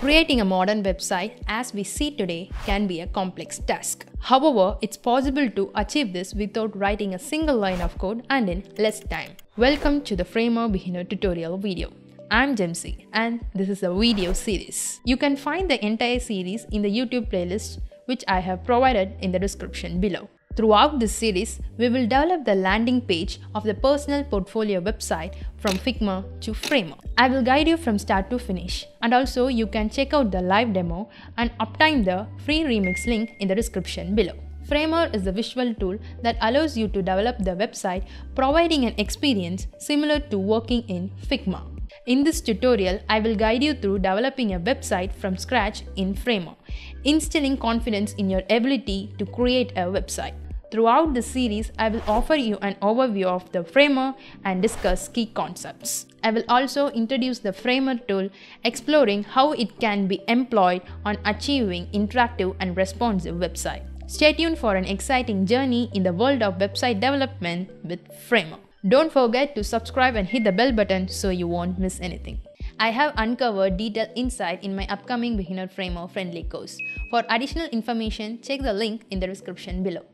Creating a modern website as we see today can be a complex task. However, it's possible to achieve this without writing a single line of code and in less time. Welcome to the Framer Beginner tutorial video. I'm Jemsee and this is a video series. You can find the entire series in the YouTube playlist which I have provided in the description below. Throughout this series, we will develop the landing page of the personal portfolio website from Figma to Framer. I will guide you from start to finish and also you can check out the live demo and obtain the free remix link in the description below. Framer is a visual tool that allows you to develop the website providing an experience similar to working in Figma. In this tutorial, I will guide you through developing a website from scratch in Framer, instilling confidence in your ability to create a website. Throughout the series, I will offer you an overview of the Framer and discuss key concepts. I will also introduce the Framer tool, exploring how it can be employed on achieving interactive and responsive website. Stay tuned for an exciting journey in the world of website development with Framer. Don't forget to subscribe and hit the bell button so you won't miss anything. I have uncovered detailed insight in my upcoming beginner framer friendly course. For additional information, check the link in the description below.